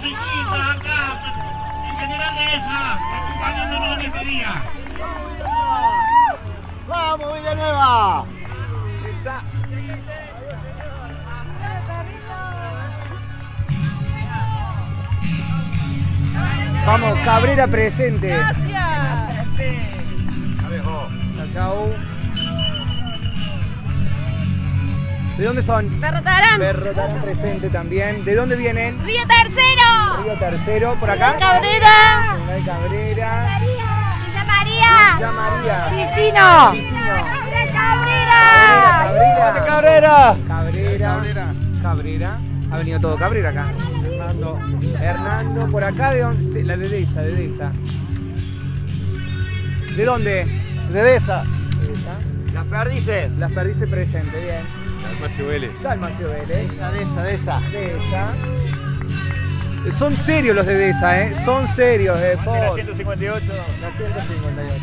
chiquita acá, ingeniera Dehesa, acompañándonos en este día. ¡Vamos, Villanueva! Esa. Vamos, Cabrera presente. Gracias. Gracias. Chao, chao. ¿De dónde son? Derrotarán. Perro Tarán presente también. ¿De dónde vienen? Río Tercero. Río Tercero, por acá. Cabrera. Cabrera. Villa María. Villa María. Ticino. Cabrera. Cabrera. Cabrera! Cabrera. Cabrera. Cabrera. Ha venido todo Cabrera acá. Fernando. Hernando, por acá, ¿de dónde? La de Deza, de Deza. ¿De dónde? De esa. Deza. Las perdices. Las perdices presente, bien. Dalmacio Vélez. Dalmacio Vélez. Esa, de esa, de esa. Deza. Son serios los de Deza, ¿eh? Son serios, eh. La por- 158. La 158.